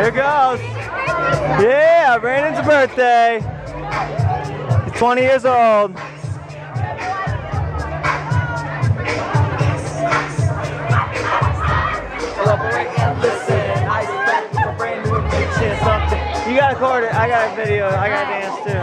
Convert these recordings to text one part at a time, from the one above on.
Here goes. Yeah, Brandon's birthday. He's 20 years old. You gotta record it. I got a video. I gotta dance too.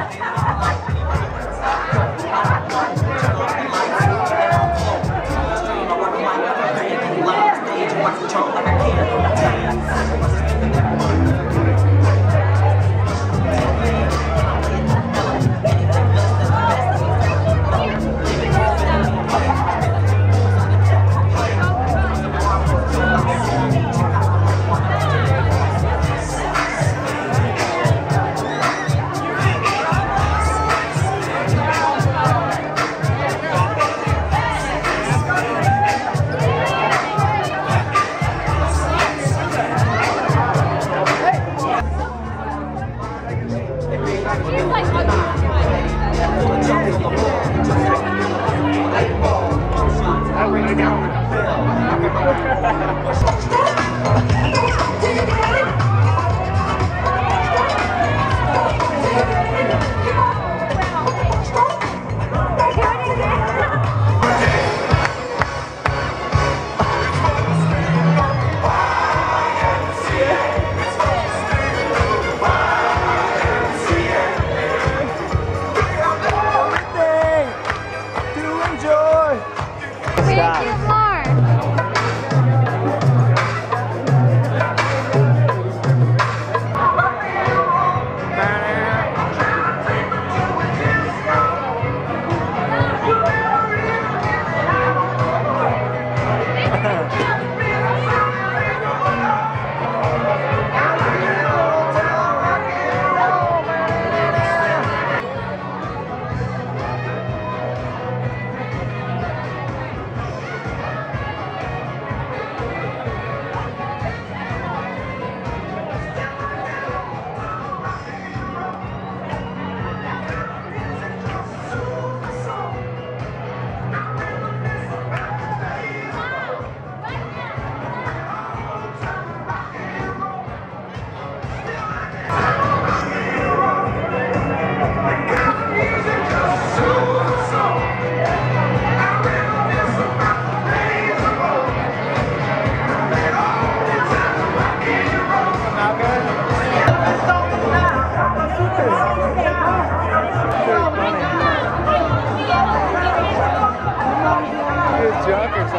You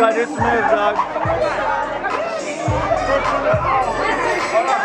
gotta do some moves, dog. Olha lá.